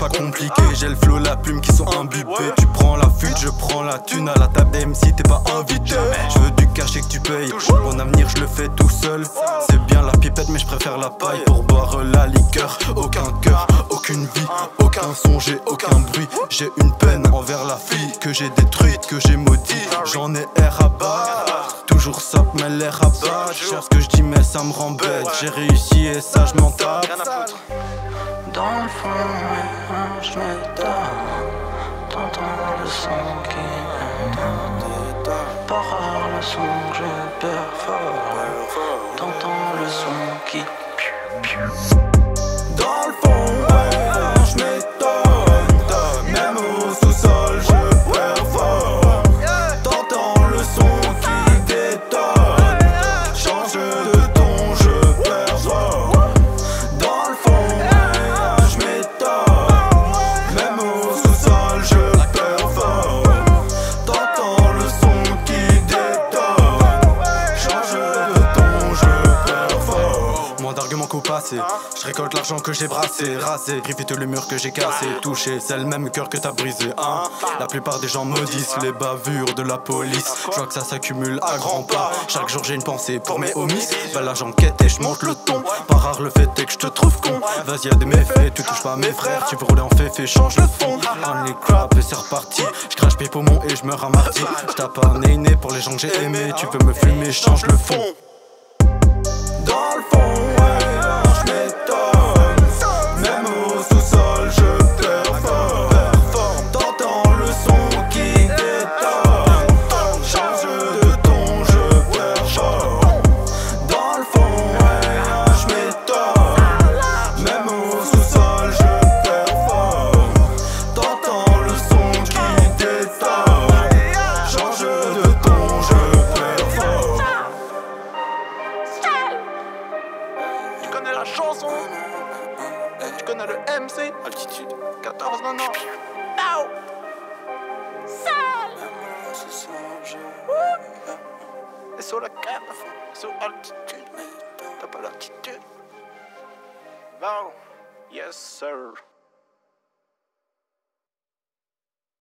pas compliqué. J'ai le flow, la plume qui sont imbibés. Tu prends la fuite, je prends la thune à la table des MC, t'es pas invité. Je veux du cash et que tu payes. Mon avenir, je le fais tout seul. C'est bien la pipette, mais je préfère la paille pour boire la liqueur. Aucun cœur, aucune vie, aucun son, j'ai aucun bruit. J'ai une peine envers la fille que j'ai détruite, que j'ai maudit. J'en ai air à bas. Toujours sop, mais l'air à bas. Je ce que je dis, mais ça me rend bête. J'ai réussi et ça, je m'en tape. Dans le fond, je m'étonne. T'entends le son qui Par le son que je perfore. T'entends le son qui. Je récolte l'argent que j'ai brassé, rasé, tous les murs que j'ai cassé, touché. C'est le même cœur que t'as brisé, hein. La plupart des gens maudissent les bavures de la police. Je vois que ça s'accumule à grands pas. Chaque jour j'ai une pensée pour mes homies. Va là j'enquête et je monte le ton. Pas rare le fait est que je te trouve con. Vas-y y'a des méfaits, tu touches pas mes frères. Tu veux rouler en fait, change le fond. Only crap et c'est reparti. Je crache mes poumons et je meurs à mardi. Je tape un pour les gens que j'ai aimés. Tu veux me fumer, change le fond. Tu connais le MC Altitude. 14 non non. Now Et sur la canne Sur altitude. T'as pas l'altitude? Now Yes sir